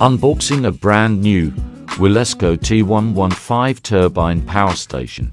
Unboxing a brand new Willesco T115 turbine power station.